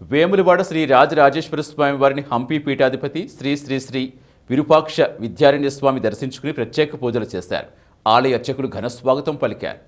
వేములవాడ శ్రీ రాజరాజేశ్వర స్వామి వారిని హంపి పీఠాధిపతి శ్రీ శ్రీ శ్రీ విరూపాక్ష విద్యారణ్య స్వామి దర్శించుకుని ప్రత్యేక పూజలు చేశారు. ఆలయ అర్చకులు ఘన స్వాగతం పలికారు.